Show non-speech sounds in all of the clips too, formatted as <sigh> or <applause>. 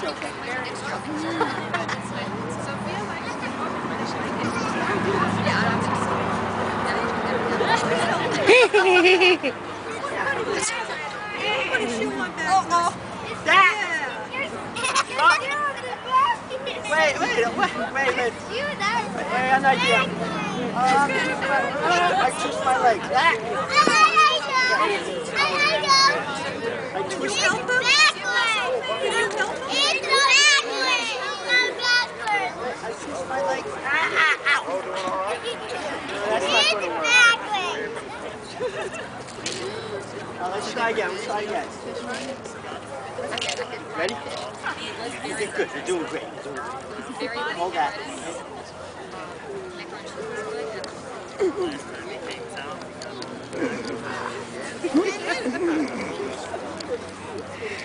<laughs> Wait, wait, wait, wait, wait. Wait, an idea. Um, I twist my leg. <laughs> Ah, Now let's try again. Let's try again. Ready? You did good. You're doing great. You're doing great. Hold that.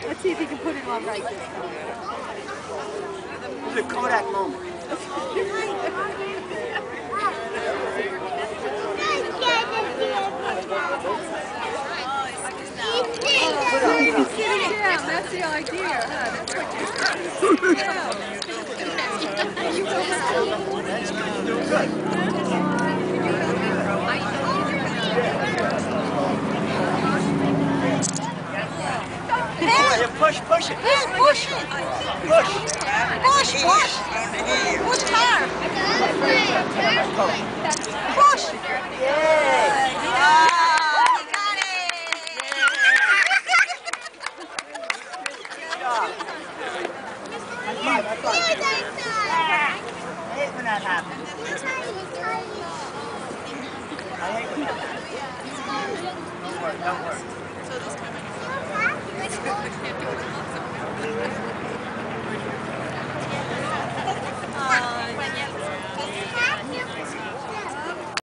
Let's see if he can put it on right this time. It's a Kodak moment. Idea, huh? That's what you're Doing good. Yeah, push, push it. Push. Push. Push, push. Push hard. Push. Hate when that happens. I hate when that happens. Don't worry, don't worry.